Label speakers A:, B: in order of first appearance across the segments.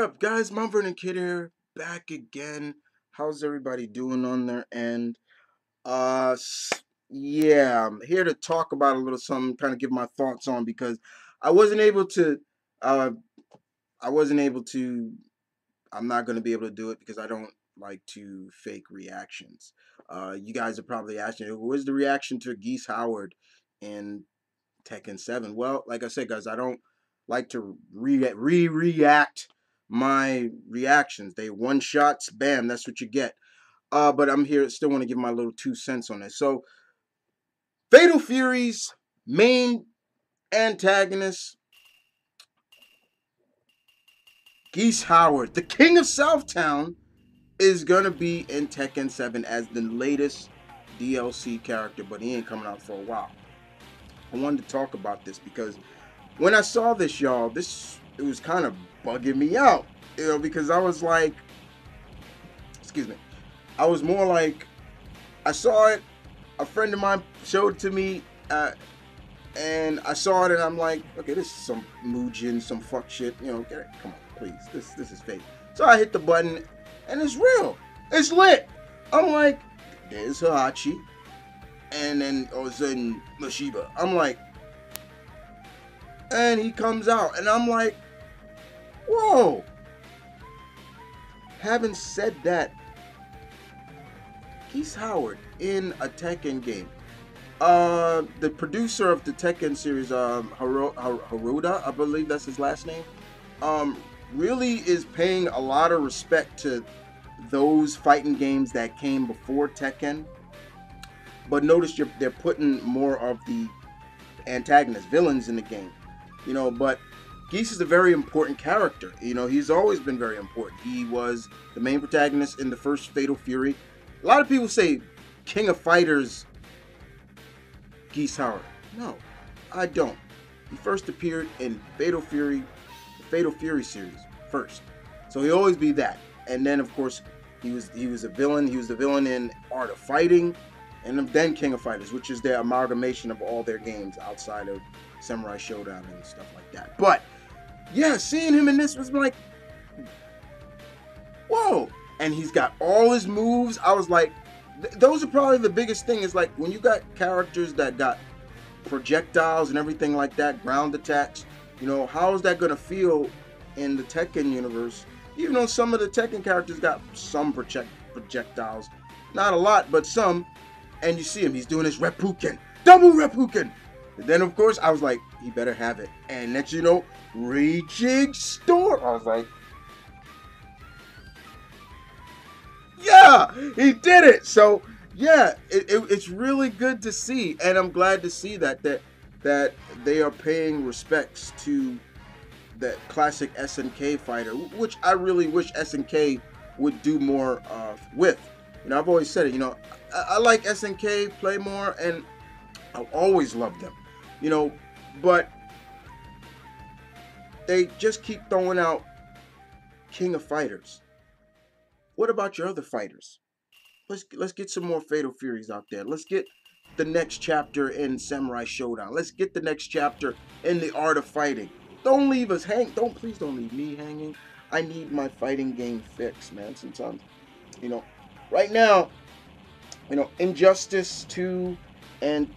A: What up, guys? Mount Vernon Kid here, back again. How's everybody doing on their end? Uh, yeah, I'm here to talk about a little something, kind of give my thoughts on because I wasn't able to, uh, I wasn't able to, I'm not going to be able to do it because I don't like to fake reactions. Uh, you guys are probably asking, where's the reaction to Geese Howard in Tekken 7? Well, like I said, guys, I don't like to re re react my reactions. They one shots, bam, that's what you get. Uh, but I'm here, still want to give my little two cents on it. So, Fatal Fury's main antagonist, Geese Howard, the king of Southtown, is going to be in Tekken 7 as the latest DLC character, but he ain't coming out for a while. I wanted to talk about this because when I saw this, y'all, this it was kind of bugging me out, you know, because I was like, excuse me, I was more like, I saw it, a friend of mine showed it to me, uh, and I saw it, and I'm like, okay, this is some Mugen, some fuck shit, you know, get it, come on, please, this this is fake. So I hit the button, and it's real, it's lit. I'm like, there's Heihachi, and then all of a sudden Mishima. I'm like, and he comes out, and I'm like, whoa. Having said that, Geese Howard in a Tekken game. Uh, the producer of the Tekken series, um, I believe that's his last name, um, really is paying a lot of respect to those fighting games that came before Tekken. But notice they're putting more of the antagonists, villains in the game. You know, but Geese is a very important character. You know, he's always been very important. He was the main protagonist in the first Fatal Fury. A lot of people say King of Fighters Geese Howard. No, I don't. He first appeared in Fatal Fury, the Fatal Fury series first. So he'll always be that. And then of course he was he was a villain. He was the villain in Art of Fighting, and then King of Fighters, which is their amalgamation of all their games outside of Samurai Showdown and stuff like that. But yeah, seeing him in this was like, whoa! And he's got all his moves. I was like, th- those are probably the biggest thing. Is like when you got characters that got projectiles and everything like that, ground attacks. You know, how is that gonna feel in the Tekken universe? Even though some of the Tekken characters got some project projectiles, not a lot, but some. And you see him, he's doing his Reppuken, double Reppuken. And then of course I was like, he better have it. And let you know, Raging Storm. I was like, yeah, he did it. So yeah, it, it, it's really good to see, and I'm glad to see that that that they are paying respects to that classic SNK fighter, which I really wish SNK would do more with. You know, I've always said it. You know, I, I like SNK, play more, and I've always loved them you know, but they just keep throwing out King of Fighters. What about your other fighters? Let's let's get some more Fatal Furies out there. Let's get the next chapter in Samurai Showdown. Let's get the next chapter in the Art of Fighting. Don't leave us hang. Don't please don't leave me hanging. I need my fighting game fixed, man. Sometimes, you know, right now, you know, Injustice 2 and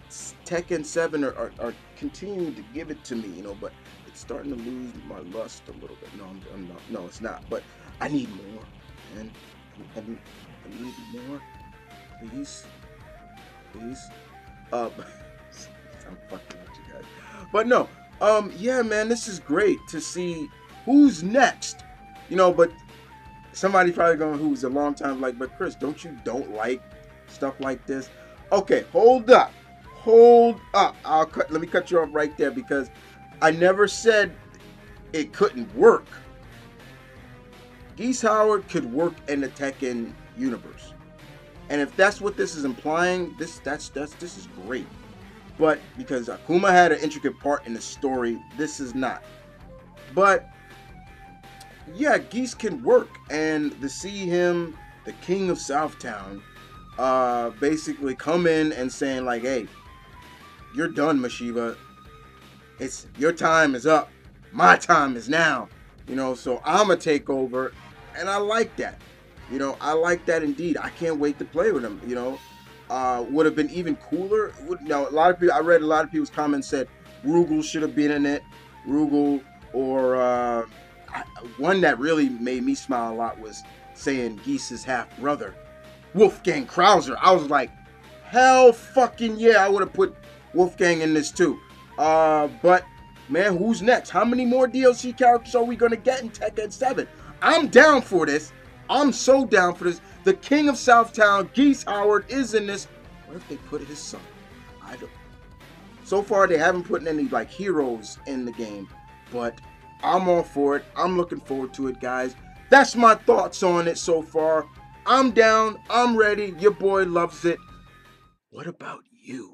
A: Tekken 7 are, are, are, continuing to give it to me, you know, but it's starting to lose my lust a little bit. No, I'm, I'm not. No, it's not. But I need more, man. I need, I need more. Please. Please. Um, I'm fucking with you guys. But no, um, yeah, man, this is great to see who's next. You know, but somebody probably going who's a long time like, but Chris, don't you don't like stuff like this? Okay, hold up. Hold up. I'll cut let me cut you off right there because I never said it couldn't work. Geese Howard could work in the Tekken universe. And if that's what this is implying, this that's that's this is great. But because Akuma had an intricate part in the story, this is not. But yeah, Geese can work, and to see him, the king of Southtown, uh, basically come in and saying like, "Hey, you're done, Mishima. It's your time is up. My time is now." You know, so I'm a takeover, and I like that. You know, I like that indeed. I can't wait to play with him. You know, uh, would have been even cooler. Would, know, a lot of people. I read a lot of people's comments said Rugal should have been in it. Rugal or uh, one that really made me smile a lot was saying Geese's half brother, Wolfgang Krauser. I was like, hell fucking yeah, I would have put Wolfgang in this too. Uh, but man, who's next? How many more DLC characters are we gonna get in Tekken 7? I'm down for this. I'm so down for this. The King of Southtown, Geese Howard, is in this. What if they put his son? I don't. So far, they haven't put any like heroes in the game, but I'm all for it. I'm looking forward to it, guys. That's my thoughts on it so far. I'm down. I'm ready. Your boy loves it. What about you?